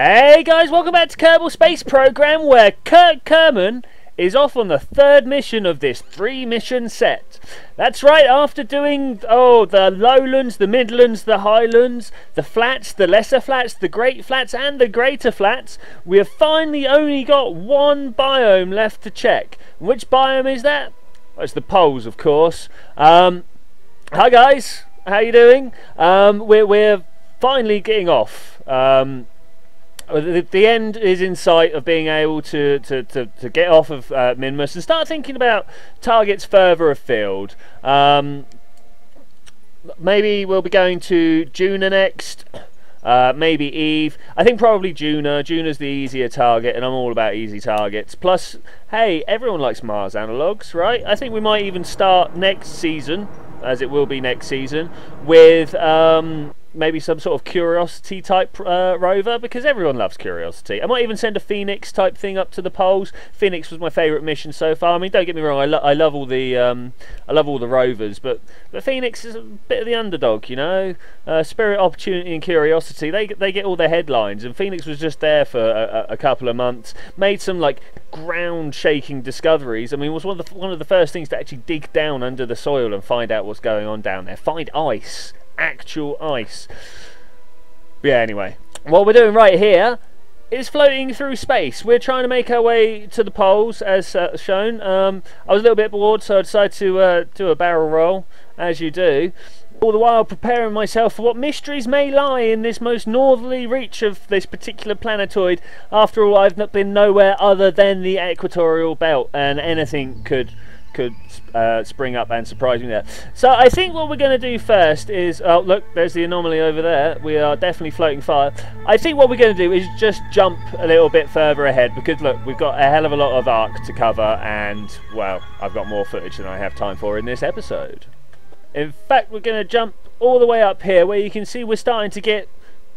Hey guys, welcome back to Kerbal Space Program where Kurt Kerman is off on the third mission of this three mission set. That's right, after doing, oh, the lowlands, the midlands, the highlands, the flats, the lesser flats, the great flats, and the greater flats, we have finally only got one biome left to check. Which biome is that? Well, it's the poles, of course. Um, hi guys, how are you doing? Um, we're, we're finally getting off. Um, the, the, end is in sight of being able to, to, to, to get off of uh, Minmus and start thinking about targets further afield. Um, maybe we'll be going to Duna next. Uh, maybe Eve. I think probably Duna. Duna's the easier target, and I'm all about easy targets. Plus, hey, everyone likes Mars analogs, right? I think we might even start next season, as it will be next season, with um, maybe some sort of curiosity type uh, rover because everyone loves curiosity. I might even send a phoenix type thing up to the poles. Phoenix was my favourite mission so far. I mean, don't get me wrong, I, lo I love all the um, I love all the rovers, but but Phoenix is a bit of the underdog, you know. Uh, Spirit, Opportunity, and Curiosity they they get all their headlines, and Phoenix was just there for a, a couple of months, made some like ground-shaking discoveries. I mean, was one of the one of the first things to actually dig down under the soil and find out what's going on down there. Find ice actual ice. Yeah, anyway, what we're doing right here is floating through space. We're trying to make our way to the poles, as uh, shown. Um, I was a little bit bored, so I decided to uh, do a barrel roll, as you do. All the while preparing myself for what mysteries may lie in this most northerly reach of this particular planetoid. After all, I've not been nowhere other than the equatorial belt, and anything could could uh, spring up and surprise me there. So I think what we're going to do first is, oh look, there's the anomaly over there. We are definitely floating fire. I think what we're going to do is just jump a little bit further ahead because look, we've got a hell of a lot of arc to cover and, well, I've got more footage than I have time for in this episode. In fact, we're going to jump all the way up here where you can see we're starting to get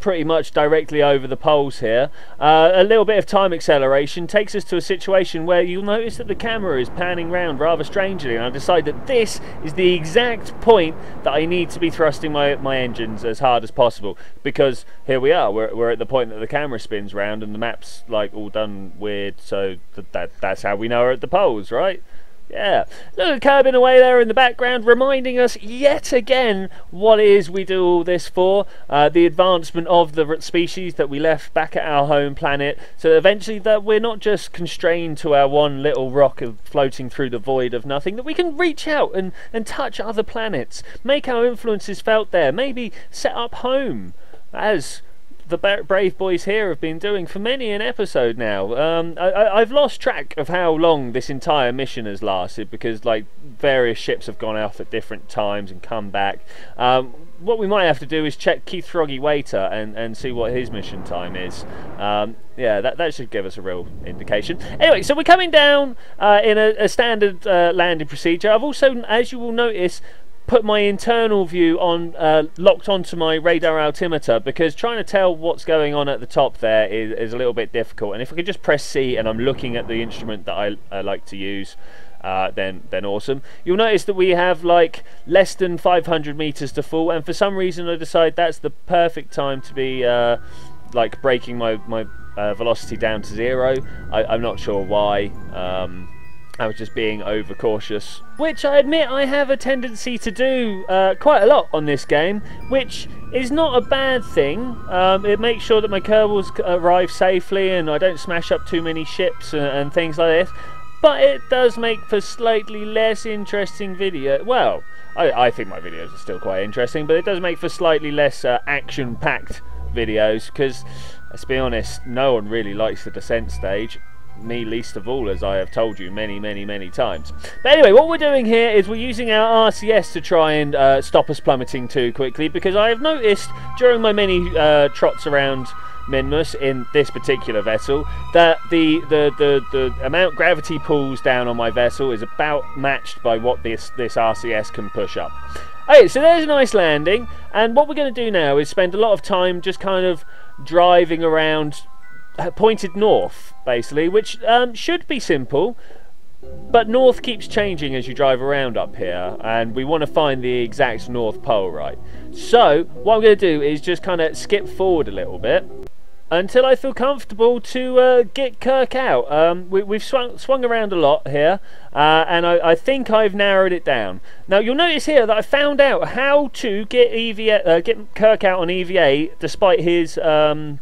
pretty much directly over the poles here. Uh, a little bit of time acceleration takes us to a situation where you'll notice that the camera is panning round rather strangely and I decide that this is the exact point that I need to be thrusting my, my engines as hard as possible because here we are, we're, we're at the point that the camera spins round and the map's like all done weird so that, that that's how we know we're at the poles, right? Yeah, little Kerbin away there in the background, reminding us yet again what it is we do all this for. Uh, the advancement of the species that we left back at our home planet, so eventually that we're not just constrained to our one little rock of floating through the void of nothing, that we can reach out and, and touch other planets, make our influences felt there, maybe set up home as the brave boys here have been doing for many an episode now. Um, I, have lost track of how long this entire mission has lasted because like various ships have gone off at different times and come back. Um, what we might have to do is check Keith Froggy Waiter and, and see what his mission time is. Um, yeah, that, that should give us a real indication. Anyway, so we're coming down uh, in a, a standard uh, landing procedure. I've also, as you will notice, put my internal view on uh, locked onto my radar altimeter because trying to tell what's going on at the top there is, is a little bit difficult and if I could just press C and I'm looking at the instrument that I, I like to use uh, then then awesome. You'll notice that we have like less than 500 meters to fall and for some reason I decide that's the perfect time to be uh, like breaking my my uh, velocity down to zero. I, am not sure why. Um, I was just being overcautious, which I admit I have a tendency to do uh, quite a lot on this game, which is not a bad thing. Um, it makes sure that my Kerbals arrive safely and I don't smash up too many ships and, and things like this, but it does make for slightly less interesting video. Well, I, I, think my videos are still quite interesting, but it does make for slightly less uh, action-packed videos because, let's be honest, no one really likes the descent stage me least of all, as I have told you many, many, many times. But anyway, what we're doing here is we're using our RCS to try and uh, stop us plummeting too quickly, because I have noticed during my many uh, trots around Minmus in this particular vessel that the, the, the, the amount gravity pulls down on my vessel is about matched by what this, this RCS can push up. Okay, so there's a nice landing, and what we're going to do now is spend a lot of time just kind of driving around uh, pointed north, basically, which um, should be simple. But north keeps changing as you drive around up here, and we want to find the exact north pole, right? So, what I'm going to do is just kind of skip forward a little bit. until I feel comfortable to uh, get Kirk out. Um, we, have swung, swung, around a lot here, uh, and I, I, think I've narrowed it down. Now you'll notice here that I found out how to get EVA, uh, get Kirk out on EVA, despite his um,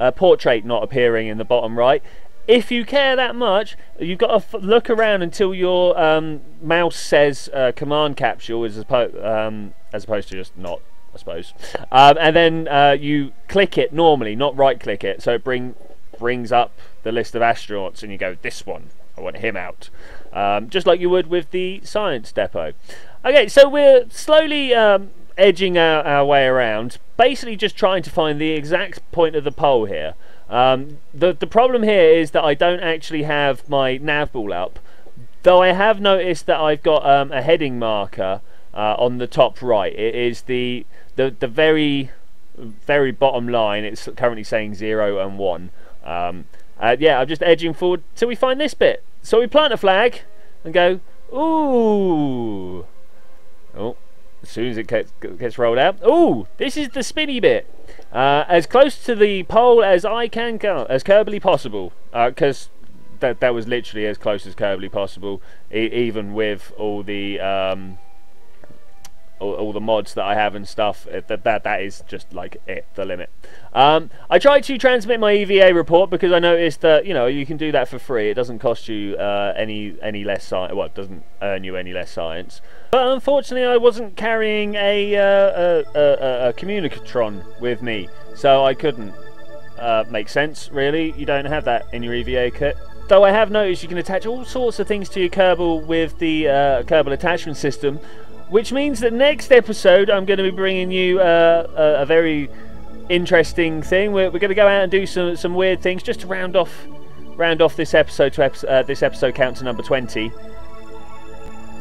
uh, portrait not appearing in the bottom right. If you care that much, you've got to look around until your um, mouse says uh, command capsule as, oppo um, as opposed to just not I suppose. Um, and then uh, you click it normally, not right click it, so it bring brings up the list of astronauts, and you go, this one, I want him out, um, just like you would with the science depot. Okay, so we're slowly um, edging our, our, way around, basically just trying to find the exact point of the pole here. Um, the the problem here is that I don't actually have my nav ball up, though I have noticed that I've got um, a heading marker uh, on the top right. It is the the the very very bottom line. It's currently saying zero and one. Um, uh, yeah, I'm just edging forward till we find this bit. So we plant a flag and go, ooh. Oh, as soon as it gets, gets rolled out. Ooh, this is the spinny bit. Uh, as close to the pole as I can go, as curbly possible. Because uh, that, that was literally as close as curbly possible, e even with all the... Um, all, all, the mods that I have and stuff. That that that is just like it, the limit. Um, I tried to transmit my EVA report because I noticed that you know you can do that for free. It doesn't cost you uh, any any less science. Well, it doesn't earn you any less science. But unfortunately, I wasn't carrying a uh, a, a, a, Communotron with me, so I couldn't. Uh, make sense, really. You don't have that in your EVA kit. Though I have noticed you can attach all sorts of things to your Kerbal with the uh, Kerbal attachment system, which means that next episode I'm going to be bringing you uh, a, a, very interesting thing. We're, we're, going to go out and do some, some weird things just to round off round off this episode to ep uh, this episode count to number 20.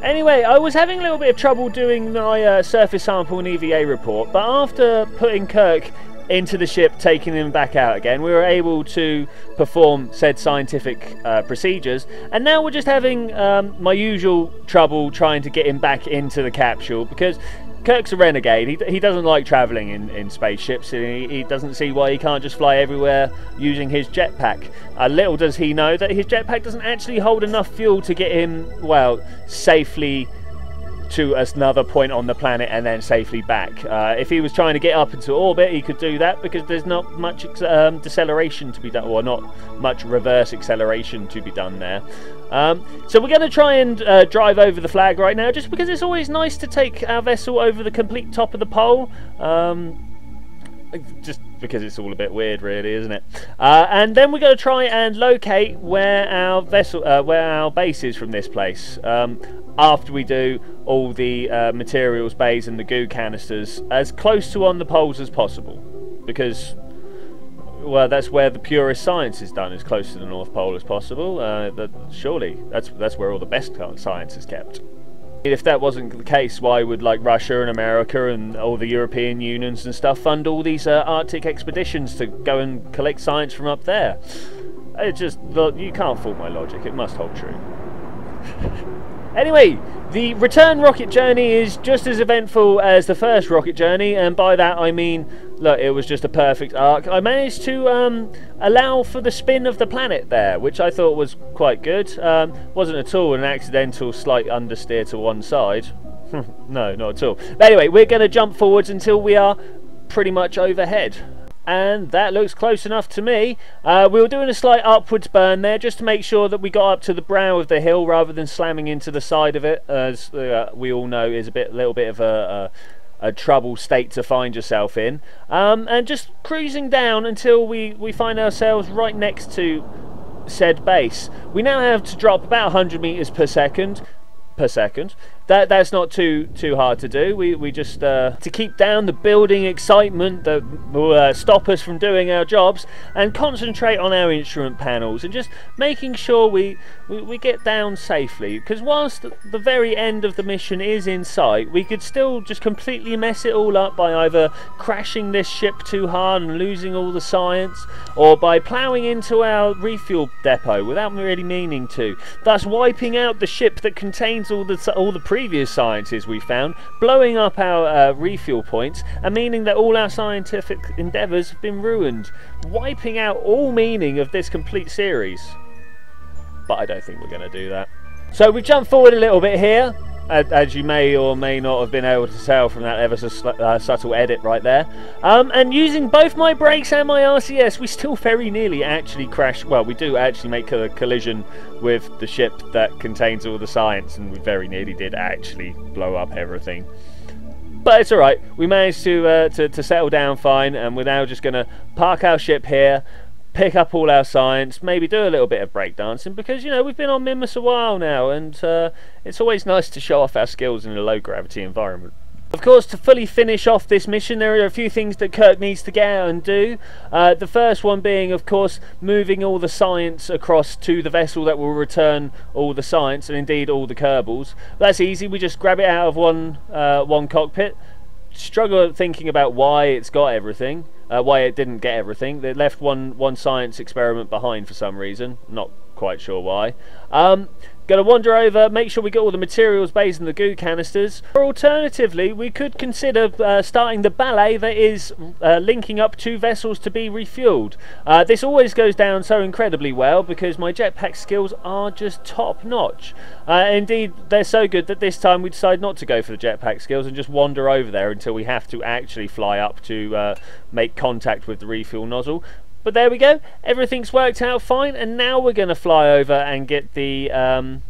Anyway, I was having a little bit of trouble doing my uh, surface sample and EVA report, but after putting Kirk into the ship, taking them back out again. We were able to perform said scientific uh, procedures, and now we're just having um, my usual trouble trying to get him back into the capsule because Kirk's a renegade. He, he doesn't like travelling in, in spaceships. He, he doesn't see why he can't just fly everywhere using his jetpack. Uh, little does he know that his jetpack doesn't actually hold enough fuel to get him, well, safely to another point on the planet and then safely back. Uh, if he was trying to get up into orbit, he could do that because there's not much um, deceleration to be done, or not much reverse acceleration to be done there. Um, so we're going to try and uh, drive over the flag right now, just because it's always nice to take our vessel over the complete top of the pole. Um, just because it's all a bit weird, really, isn't it? Uh, and then we're going to try and locate where our vessel, uh, where our base is from this place. Um, after we do all the uh, materials bays and the goo canisters as close to on the poles as possible, because well, that's where the purest science is done, as close to the North Pole as possible. Uh, that, surely that's that's where all the best science is kept. If that wasn't the case, why would like Russia and America and all the European unions and stuff fund all these uh, Arctic expeditions to go and collect science from up there? It just you can't fault my logic. It must hold true. Anyway, the return rocket journey is just as eventful as the first rocket journey, and by that I mean, look, it was just a perfect arc. I managed to um, allow for the spin of the planet there, which I thought was quite good. Um, wasn't at all an accidental slight understeer to one side. no, not at all. But anyway, we're going to jump forwards until we are pretty much overhead and that looks close enough to me. Uh, we were doing a slight upwards burn there just to make sure that we got up to the brow of the hill rather than slamming into the side of it, as uh, we all know is a bit, a little bit of a, a, a trouble state to find yourself in. Um, and just cruising down until we, we find ourselves right next to said base. We now have to drop about 100 meters per second per second that that's not too too hard to do. We we just uh, to keep down the building excitement that will uh, stop us from doing our jobs and concentrate on our instrument panels and just making sure we we, we get down safely. Because whilst the very end of the mission is in sight, we could still just completely mess it all up by either crashing this ship too hard and losing all the science, or by ploughing into our refuel depot without really meaning to, thus wiping out the ship that contains all the all the pre previous sciences we found, blowing up our uh, refuel points and meaning that all our scientific endeavours have been ruined, wiping out all meaning of this complete series. But I don't think we're going to do that. So we jump forward a little bit here as you may or may not have been able to tell from that ever so uh, subtle edit right there. Um, and using both my brakes and my RCS, we still very nearly actually crash. Well, we do actually make a collision with the ship that contains all the science, and we very nearly did actually blow up everything. But it's alright, we managed to, uh, to, to settle down fine, and we're now just going to park our ship here pick up all our science, maybe do a little bit of breakdancing because you know we've been on Minmus a while now, and uh, it's always nice to show off our skills in a low gravity environment. Of course, to fully finish off this mission, there are a few things that Kirk needs to get out and do. Uh, the first one being, of course, moving all the science across to the vessel that will return all the science and indeed all the Kerbals. That's easy. We just grab it out of one uh, one cockpit. Struggle thinking about why it's got everything uh, why it didn't get everything. They left one one science experiment behind for some reason. Not quite sure why. Um, Gonna wander over, make sure we get all the materials bays and the goo canisters. Or alternatively, we could consider uh, starting the ballet that is uh, linking up two vessels to be refueled. Uh, this always goes down so incredibly well because my jetpack skills are just top notch. Uh, indeed, they're so good that this time we decide not to go for the jetpack skills and just wander over there until we have to actually fly up to uh, make contact with the refuel nozzle. But there we go, everything's worked out fine, and now we're going to fly over and get the um,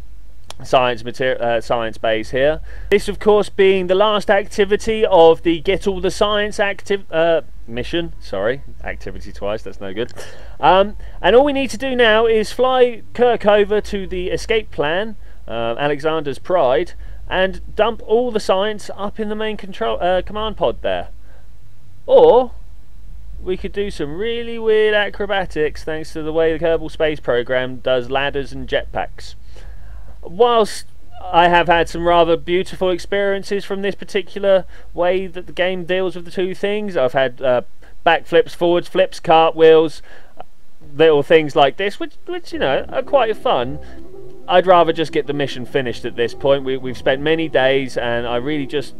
science material, uh, science base here. This, of course, being the last activity of the Get All the Science active uh, mission. Sorry, activity twice. That's no good. Um, and all we need to do now is fly Kirk over to the escape plan, uh, Alexander's Pride, and dump all the science up in the main control uh, command pod there. Or we could do some really weird acrobatics thanks to the way the Kerbal Space Program does ladders and jetpacks. Whilst I have had some rather beautiful experiences from this particular way that the game deals with the two things. I've had uh, backflips, forwards flips, cartwheels, little things like this, which, which you know are quite fun. I'd rather just get the mission finished at this point. We, we've spent many days, and I really just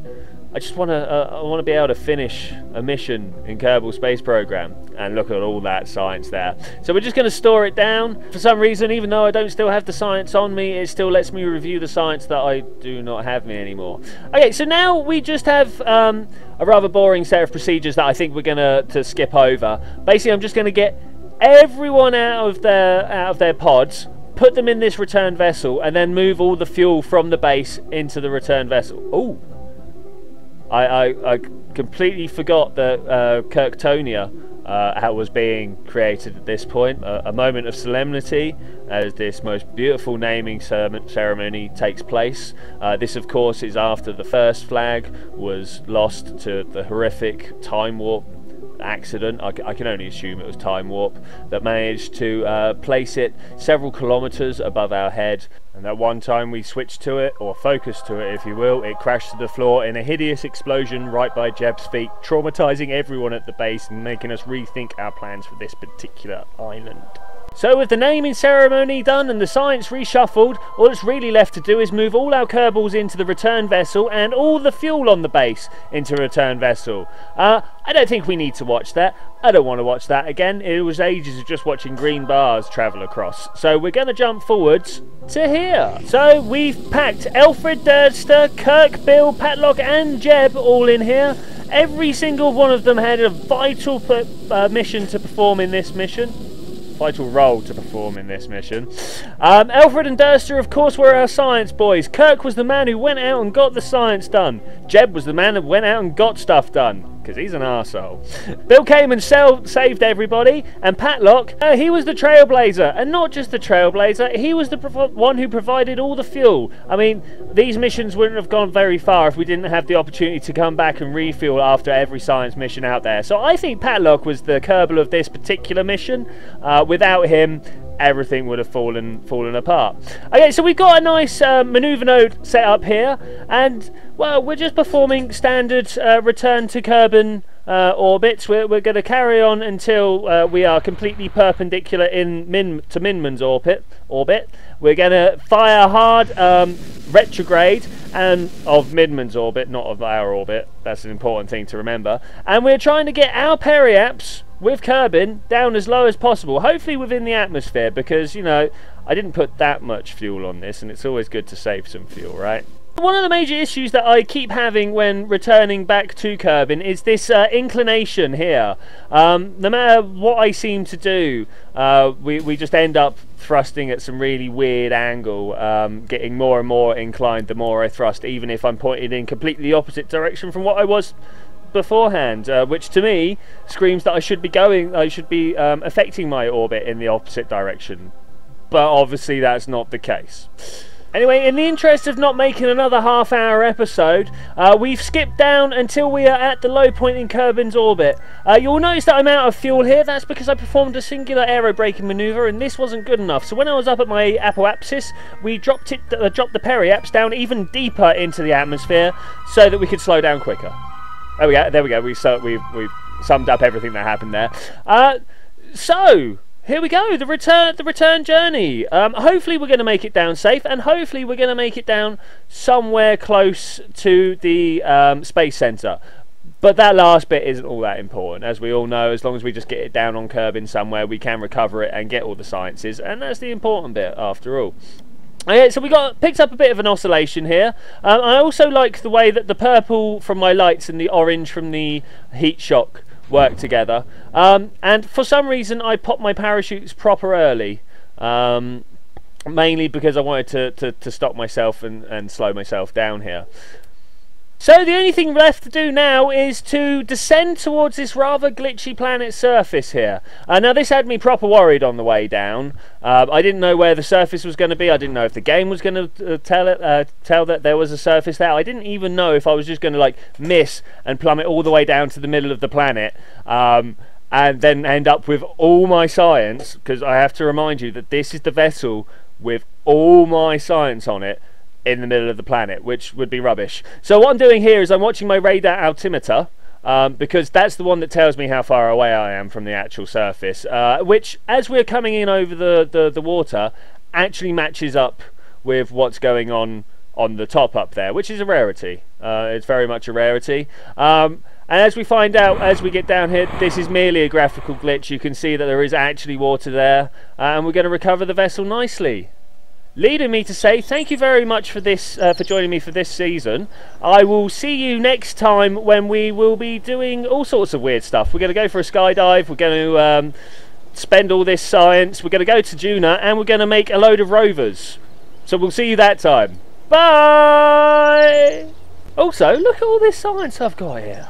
I just want to uh, I want to be able to finish a mission in Kerbal Space Program and look at all that science there. So we're just going to store it down. For some reason, even though I don't still have the science on me, it still lets me review the science that I do not have me anymore. Okay, so now we just have um, a rather boring set of procedures that I think we're going to skip over. Basically, I'm just going to get everyone out of their out of their pods put them in this return vessel and then move all the fuel from the base into the return vessel. Oh, I, I, I completely forgot that uh, Kirktonia uh, was being created at this point. Uh, a moment of solemnity as this most beautiful naming ceremony takes place. Uh, this, of course, is after the first flag was lost to the horrific time warp accident, I, I, can only assume it was time warp, that managed to uh, place it several kilometres above our head. And that one time we switched to it, or focused to it if you will, it crashed to the floor in a hideous explosion right by Jeb's feet, traumatising everyone at the base and making us rethink our plans for this particular island. So with the naming ceremony done and the science reshuffled, all that's really left to do is move all our Kerbals into the return vessel and all the fuel on the base into return vessel. Uh, I don't think we need to watch that. I don't want to watch that again. It was ages of just watching green bars travel across. So we're going to jump forwards to here. So we've packed Alfred Durster, Kirk, Bill, Patlock and Jeb all in here. Every single one of them had a vital uh, mission to perform in this mission vital role to perform in this mission. Um, Alfred and Durster, of course, were our science boys. Kirk was the man who went out and got the science done. Jeb was the man that went out and got stuff done because he's an arsehole. Bill came and sell, saved everybody, and Patlock, uh, he was the trailblazer, and not just the trailblazer, he was the one who provided all the fuel. I mean, these missions wouldn't have gone very far if we didn't have the opportunity to come back and refuel after every science mission out there. So I think Patlock was the Kerbal of this particular mission. Uh, without him, everything would have fallen fallen apart. Okay, so we've got a nice uh, maneuver node set up here, and well, we're just performing standard uh, return to Kerbin uh, orbits. We're, we're going to carry on until uh, we are completely perpendicular in min to Minmus's orbit. Orbit. We're going to fire hard um, retrograde and of Minmus's orbit, not of our orbit. That's an important thing to remember. And we're trying to get our periaps with Kerbin down as low as possible, hopefully within the atmosphere, because, you know, I didn't put that much fuel on this, and it's always good to save some fuel, right? One of the major issues that I keep having when returning back to Kerbin is this uh, inclination here. Um, no matter what I seem to do, uh, we, we just end up thrusting at some really weird angle, um, getting more and more inclined the more I thrust, even if I'm pointed in completely the opposite direction from what I was beforehand, uh, which to me screams that I should be going, I should be um, affecting my orbit in the opposite direction. But obviously that's not the case. Anyway, in the interest of not making another half hour episode, uh, we've skipped down until we are at the low point in Kerbin's orbit. Uh, you'll notice that I'm out of fuel here. That's because I performed a singular aerobraking maneuver and this wasn't good enough. So when I was up at my apoapsis, we dropped it, uh, dropped the periaps down even deeper into the atmosphere so that we could slow down quicker. There we go. There we go. We so we we summed up everything that happened there. Uh, so here we go, the return, the return journey. Um, hopefully, we're going to make it down safe, and hopefully, we're going to make it down somewhere close to the um, space center. But that last bit isn't all that important, as we all know. As long as we just get it down on Kerbin somewhere, we can recover it and get all the sciences, and that's the important bit after all. Okay, so we got picked up a bit of an oscillation here. Um, I also like the way that the purple from my lights and the orange from the heat shock work together. Um, and for some reason, I popped my parachutes proper early. Um, mainly because I wanted to, to, to stop myself and, and slow myself down here. So the only thing left to do now is to descend towards this rather glitchy planet surface here. Uh, now this had me proper worried on the way down. Uh, I didn't know where the surface was going to be. I didn't know if the game was going to uh, tell it uh, tell that there was a surface there. I didn't even know if I was just going to like miss and plummet all the way down to the middle of the planet. Um, and then end up with all my science because I have to remind you that this is the vessel with all my science on it in the middle of the planet, which would be rubbish. So what I'm doing here is I'm watching my radar altimeter. Um, because that's the one that tells me how far away I am from the actual surface, uh, which, as we're coming in over the, the, the water, actually matches up with what's going on on the top up there, which is a rarity. Uh, it's very much a rarity. Um, and as we find out as we get down here, this is merely a graphical glitch. You can see that there is actually water there, uh, and we're going to recover the vessel nicely leading me to say thank you very much for this uh, for joining me for this season. I will see you next time when we will be doing all sorts of weird stuff. We're going to go for a skydive we're going to um, spend all this science we're going to go to Duna and we're going to make a load of rovers. So we'll see you that time. Bye! Also look at all this science i've got here